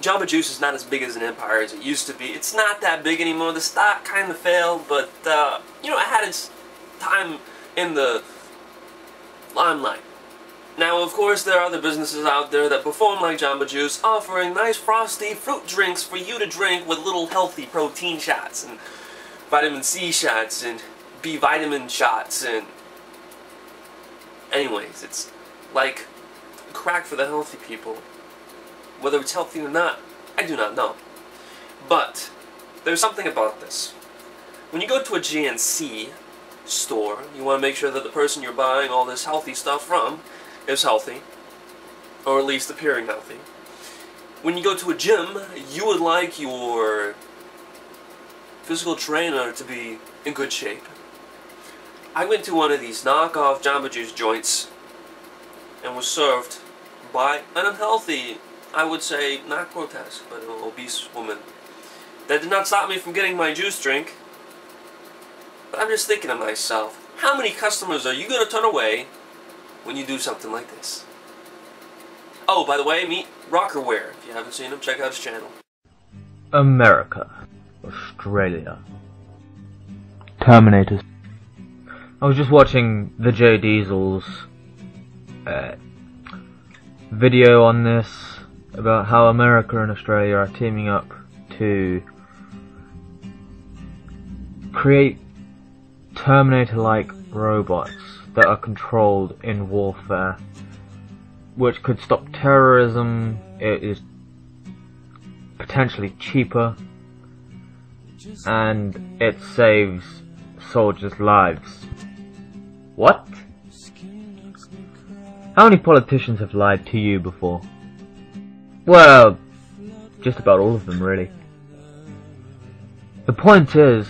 Jamba Juice is not as big as an empire as it used to be. It's not that big anymore. The stock kind of failed, but, uh, you know, it had its time in the limelight. Now, of course, there are other businesses out there that perform like Jamba Juice, offering nice frosty fruit drinks for you to drink with little healthy protein shots and vitamin C shots and B vitamin shots and anyways, it's like crack for the healthy people. Whether it's healthy or not, I do not know. But there's something about this. When you go to a GNC store, you want to make sure that the person you're buying all this healthy stuff from is healthy, or at least appearing healthy. When you go to a gym, you would like your physical trainer to be in good shape. I went to one of these knockoff Jamba Juice joints and was served by an unhealthy, I would say, not grotesque, but an obese woman. That did not stop me from getting my juice drink. But I'm just thinking to myself, how many customers are you going to turn away when you do something like this. Oh, by the way, meet Rockerwere. If you haven't seen him, check out his channel. America. Australia. Terminators. I was just watching the JDiesel's uh, video on this about how America and Australia are teaming up to create Terminator-like robots that are controlled in warfare, which could stop terrorism. It is potentially cheaper, and it saves soldiers' lives. What? How many politicians have lied to you before? Well, just about all of them, really. The point is,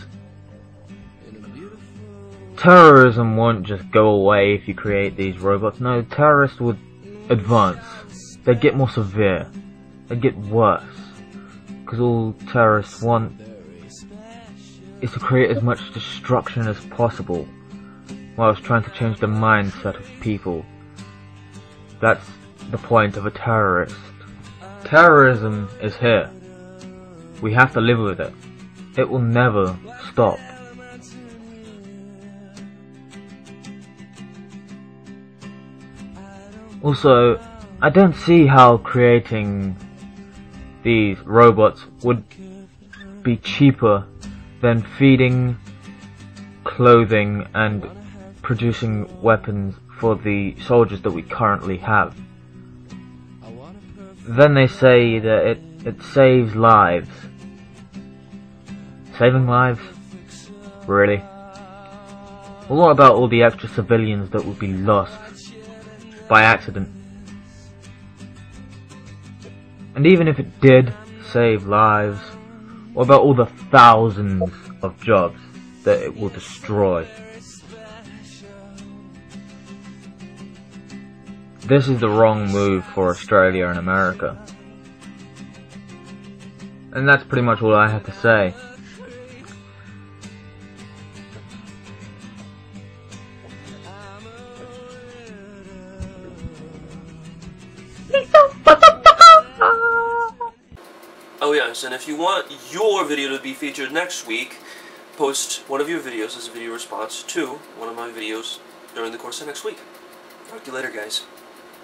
terrorism won't just go away if you create these robots. No, terrorists would advance. They'd get more severe. They'd get worse. Because all terrorists want is to create as much destruction as possible whilst trying to change the mindset of people. That's the point of a terrorist. Terrorism is here. We have to live with it. It will never stop. Also, I don't see how creating these robots would be cheaper than feeding, clothing, and producing weapons for the soldiers that we currently have. Then they say that it, it saves lives. Saving lives? Really? Well, what about all the extra civilians that would be lost by accident. And even if it did save lives, what about all the thousands of jobs that it will destroy? This is the wrong move for Australia and America. And that's pretty much all I have to say. Oh yes, and if you want your video to be featured next week, post one of your videos as a video response to one of my videos during the course of next week. Talk to you later, guys.